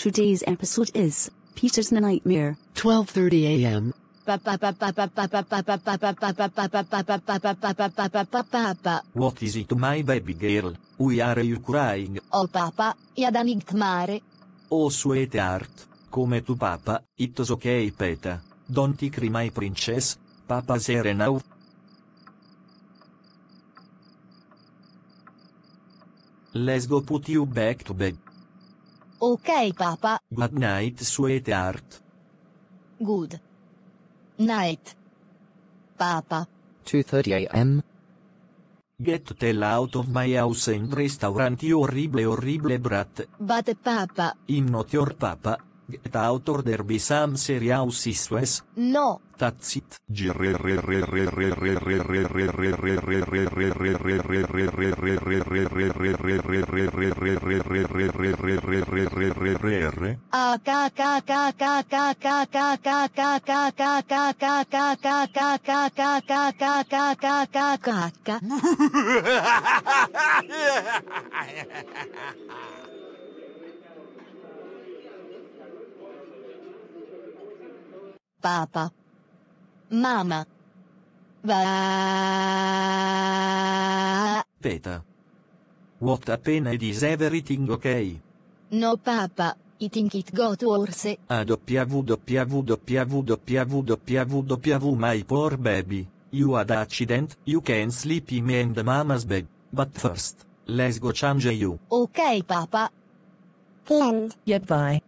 Today's episode is Peta's Nightmare. 12:30 a.m. What is it my baby girl? Why are you crying? Oh papa, jada nigtmare. Oh sweet heart. Come tu papa, it's okay peta. Don't cry my princess. Papa's here now. Let's go put you back to bed. Ok papa, Good night sweetheart. good. Night. Papa. 2:30 a.m. Get the hell out of my house and restaurant you horrible horrible brat. But papa, I'm not your papa. Autor der Besam seriaus Suez. No. Tazit. Papa. Mama. Va. Peta. What happened is everything okay? No papa, I think it got worse. A www my poor baby. You had accident, you can sleep in me and mama's bed. But first, let's go change you. Ok papa. The end. Goodbye.